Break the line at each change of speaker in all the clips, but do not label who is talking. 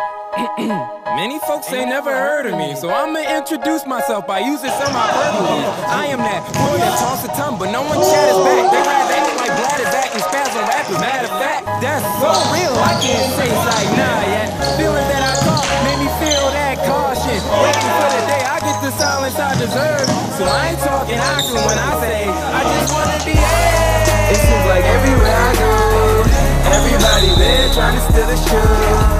Many folks ain't never heard of me, so I'ma introduce myself by using some hyperbole. I am that boy that toss a tongue, but no one chatters back. They rather act like bladder back and spasm rappers. Matter of fact, that's so real, I can't say it's like nah yet. Feeling that I caught made me feel that caution. Waiting for the day I get the silence I deserve. So I ain't talking Auckland when I say I just wanna be It seems like everywhere I go, everybody there trying to steal the show.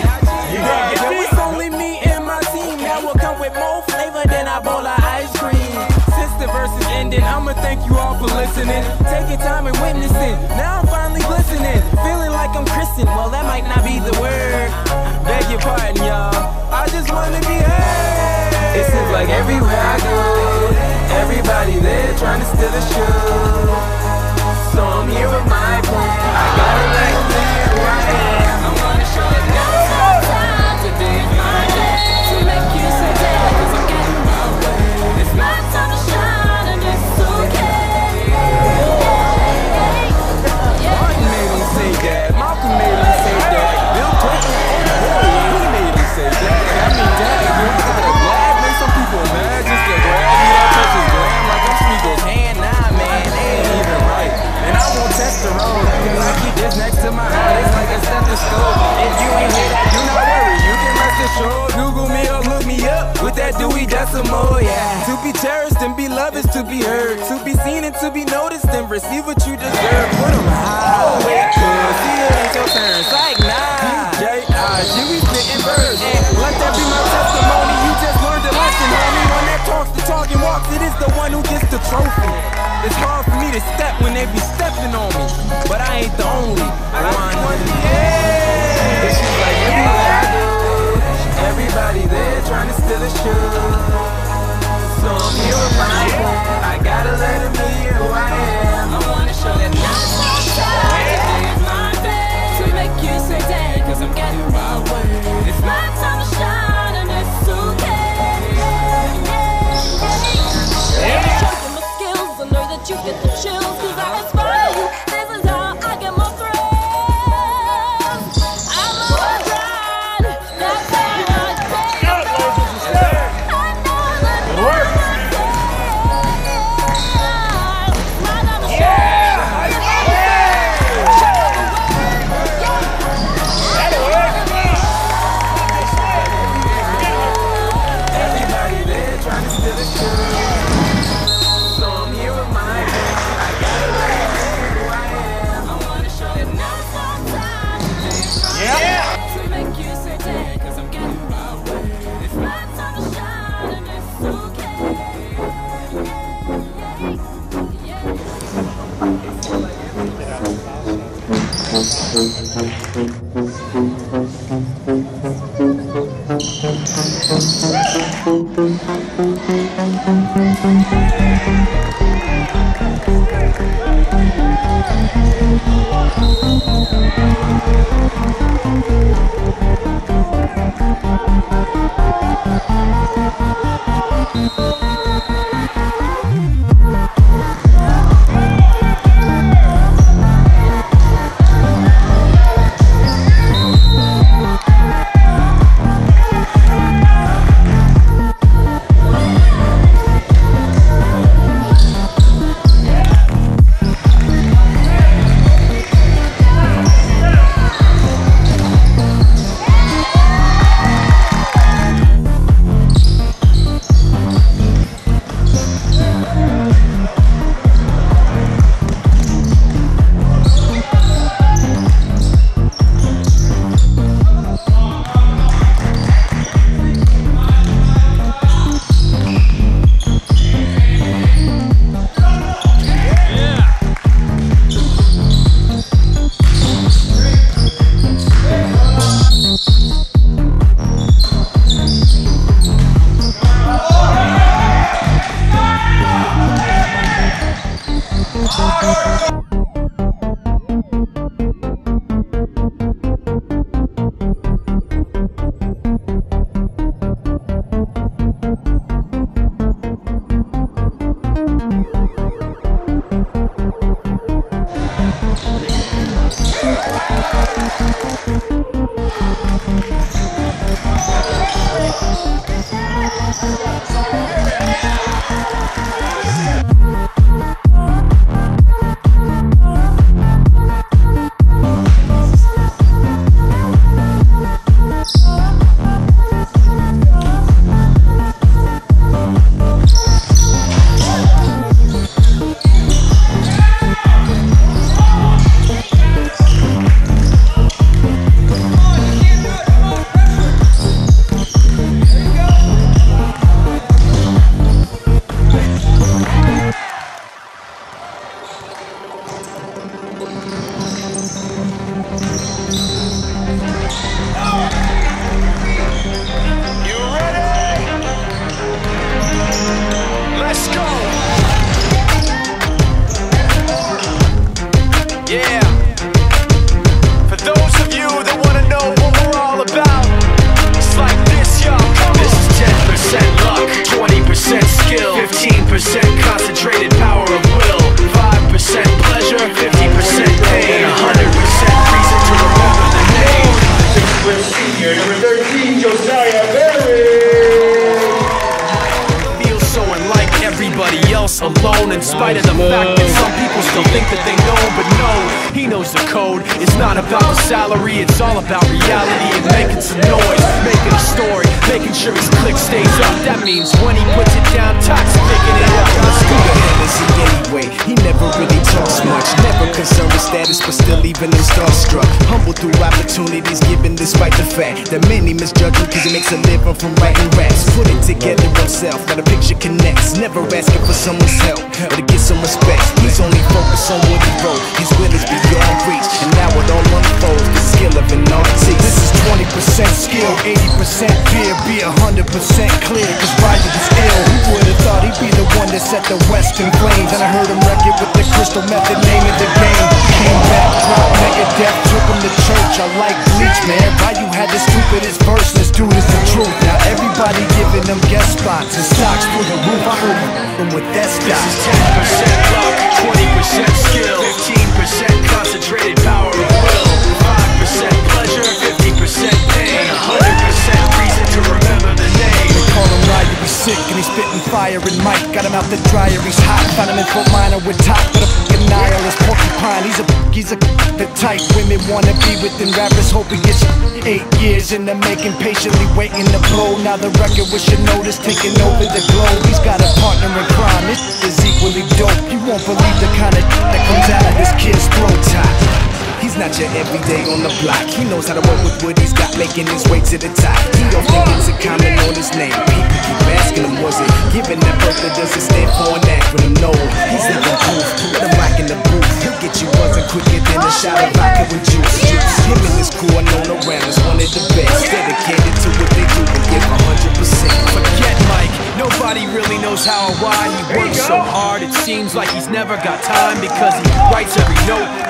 Yeah, it's only me and my team that will come with more flavor than a bowl of ice cream. Since the verse is ending, I'ma thank you all for listening, taking time and witnessing. Now I'm finally glistening, feeling like I'm Christian. Well, that might not be the word. Beg your pardon, y'all. I just wanna be heard. It seems like everywhere I go, everybody there trying to steal the show. So I'm here is to be heard. To be seen and to be noticed and receive what you deserve. Put 'em high. Wait, cuz, see it ain't your turn. It's like, nah. J.I.G. we spitting verse. And let that be my testimony. You just learned a lesson, homie. One that talks the talk and walks, it is the one who gets the trophy. It's hard for me to step when they be stepping on me. But I ain't the only one. Yeah. Everybody there trying to steal a show. With my. I gotta let them hear who I am. and
Co- code it's not about salary it's all about reality and making some noise making a story making sure his click stays up that means when he puts it down toxic picking it up let's go
anyway, he never really talks much. Never concerned with status, but still even him starstruck. Humble through opportunities given despite the fact that many misjudge him because he makes a living from writing raps. Put it together himself, now the picture connects. Never asking for someone's help or to get some respect. He's only focused on what he wrote. His will is beyond reach, and now it all unfolds. The skill of an artist. This is 20% skill, 80% fear, be 100% clear. Cause Ryder was ill. Who would've thought set the West in flames? And I heard him wreck it with the crystal method, name of the game. Came back, dropped Megadeth, took him to church. I like Bleach, man. Why you had the stupidest verse? This dude is the truth. Now everybody giving them guest spots and stocks through the roof. I heard with that stock.
10% luck 20% skill 15% concentrated power of will 5% pleasure 50% pain 100% reason
spitting fire and Mike got him out the dryer, he's hot. Found him in Fort Minor with top, but a fucking nihilist porcupine. He's a he's a the type women wanna be within rappers. Hope he gets eight years in the making, patiently waiting to blow. Now the record with your notice taking over the globe. He's got a partner in crime. This is equally dope. You won't believe the kind of that comes out of this kid's throat top. Not your everyday on the block. He knows how to work with what he's got, making his way to the top. He often gets a comment on his name. People keep asking him, was it given that that doesn't stand for an acronym? No, he's living proof. Put him rock in the booth. He'll get you buzzing quicker than a shot of vodka with juice. juice. Him and his crew are known around as one of the best. Dedicated to what they do and give 100%.
Forget Mike, nobody really knows how or why he works so hard. It seems like he's never got time because he writes every note